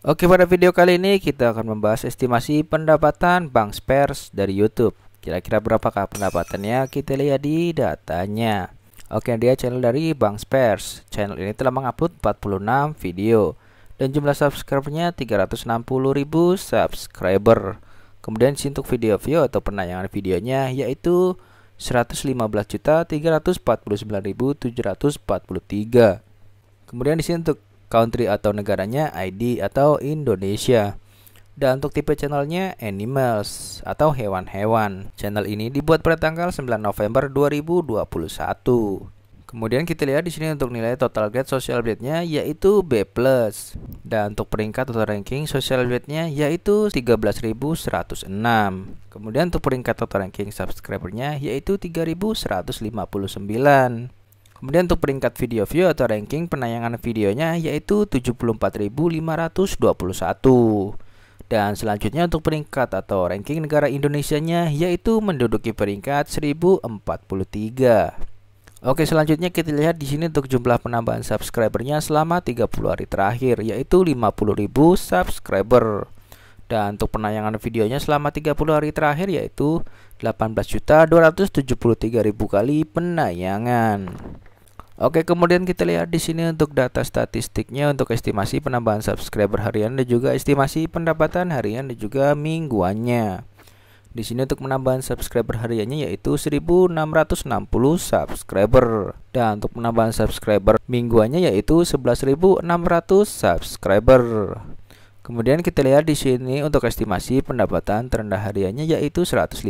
Oke pada video kali ini kita akan membahas estimasi pendapatan Bank Spers dari YouTube. Kira-kira berapakah pendapatannya? Kita lihat di datanya. Oke dia channel dari Bank Spers. Channel ini telah mengupload 46 video Dan jumlah subscribernya 360.000 subscriber. Kemudian untuk video view atau penayangan videonya yaitu 115.349.743 Kemudian di sini untuk country atau negaranya ID atau Indonesia. Dan untuk tipe channelnya Animals atau hewan-hewan. Channel ini dibuat pada tanggal 9 November 2021. Kemudian kita lihat di sini untuk nilai total grade social grade-nya yaitu B+. Dan untuk peringkat atau ranking social grade-nya yaitu 13.106. Kemudian untuk peringkat total ranking subscribernya yaitu 3.159. Kemudian untuk peringkat video view atau ranking penayangan videonya yaitu 74.521. Dan selanjutnya untuk peringkat atau ranking negara Indonesia-nya yaitu menduduki peringkat 1043. Oke, selanjutnya kita lihat di sini untuk jumlah penambahan subscribernya selama 30 hari terakhir yaitu 50.000 subscriber. Dan untuk penayangan videonya selama 30 hari terakhir yaitu 18.273.000 kali penayangan. Oke, kemudian kita lihat di sini untuk data statistiknya untuk estimasi penambahan subscriber harian dan juga estimasi pendapatan harian dan juga mingguannya. Di sini untuk penambahan subscriber hariannya yaitu 1660 subscriber dan untuk penambahan subscriber mingguannya yaitu 11.600 subscriber. Kemudian kita lihat di sini untuk estimasi pendapatan terendah hariannya yaitu 152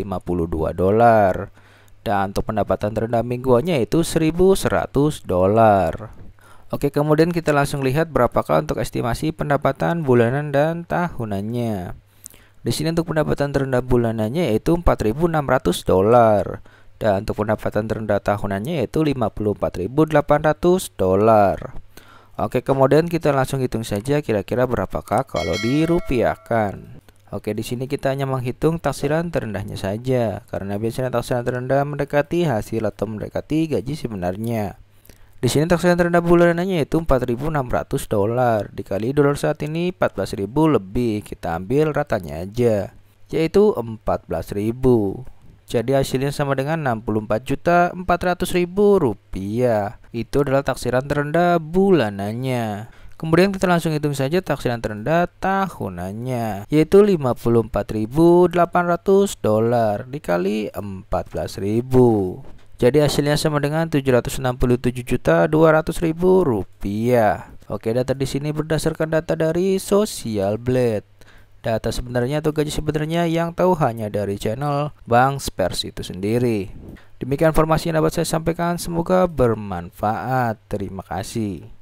dolar. Dan untuk pendapatan terendah mingguannya itu 1100 dolar. Oke, kemudian kita langsung lihat berapakah untuk estimasi pendapatan bulanan dan tahunannya. Di sini untuk pendapatan terendah bulanannya yaitu 4.600 dolar dan untuk pendapatan terendah tahunannya yaitu 54.800 dolar. Oke, kemudian kita langsung hitung saja kira-kira berapakah kalau dirupiahkan. Oke, di sini kita hanya menghitung taksiran terendahnya saja, karena biasanya taksiran terendah mendekati hasil atau mendekati gaji sebenarnya. Di sini taksiran terendah bulanannya yaitu 4.600 dolar dikali dolar saat ini 14.000 lebih. Kita ambil ratanya aja, yaitu 14.000. Jadi hasilnya sama dengan 64.400.000 rupiah. Itu adalah taksiran terendah bulanannya. Kemudian kita langsung hitung saja taksiran terendah tahunannya yaitu 54.800 dolar dikali 14.000. Jadi hasilnya sama dengan 767.200.000 rupiah. Oke, data di sini berdasarkan data dari Social Blade. Data sebenarnya atau gaji sebenarnya yang tahu hanya dari channel Bank Spers itu sendiri. Demikian informasi yang dapat saya sampaikan, semoga bermanfaat. Terima kasih.